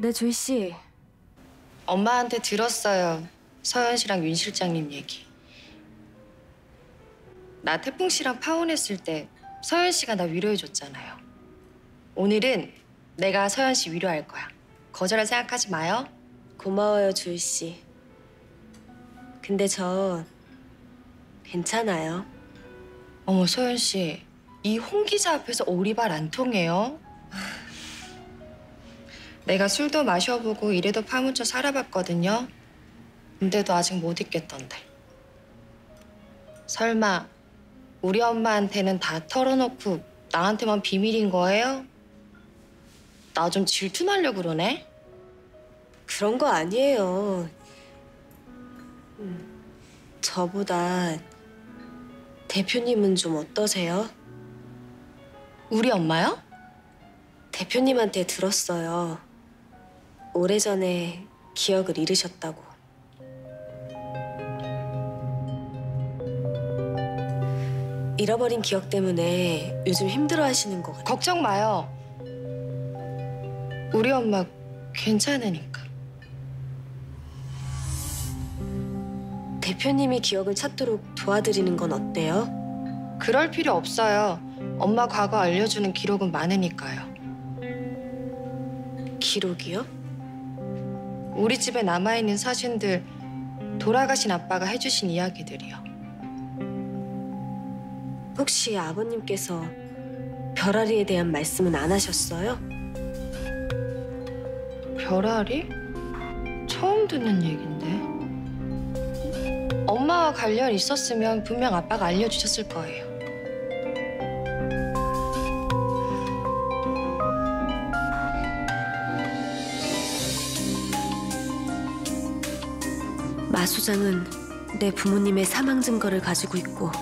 네, 조이 씨. 엄마한테 들었어요. 서현 씨랑 윤 실장님 얘기. 나 태풍 씨랑 파혼했을 때 서현 씨가 나 위로해 줬잖아요. 오늘은 내가 서현 씨 위로할 거야. 거절할 생각하지 마요. 고마워요, 주희 씨. 근데 저 괜찮아요. 어머 서현 씨, 이 홍 기자 앞에서 오리발 안 통해요. 내가 술도 마셔보고 이래도 파묻혀 살아봤거든요. 근데도 아직 못 잊겠던데. 설마 우리 엄마한테는 다 털어놓고 나한테만 비밀인 거예요? 나 좀 질투나려 그러네. 그런 거 아니에요. 음, 저보다 대표님은 좀 어떠세요? 우리 엄마요? 대표님한테 들었어요. 오래전에 기억을 잃으셨다고. 잃어버린 기억 때문에 요즘 힘들어 하시는 것 같아요. 걱정 마요. 우리 엄마 괜찮으니까. 대표님이 기억을 찾도록 도와드리는 건 어때요? 그럴 필요 없어요. 엄마 과거 알려주는 기록은 많으니까요. 기록이요? 우리 집에 남아있는 사진들, 돌아가신 아빠가 해주신 이야기들이요. 혹시 아버님께서 별아리에 대한 말씀은 안 하셨어요? 별아리? 처음 듣는 얘긴데. 엄마와 관련 있었으면 분명 아빠가 알려주셨을 거예요. 마 소장은 내 부모님의 사망 증거를 가지고 있고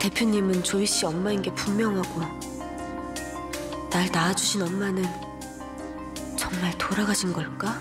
대표님은 조이 씨 엄마인 게 분명하고 날 낳아주신 엄마는 정말 돌아가신 걸까?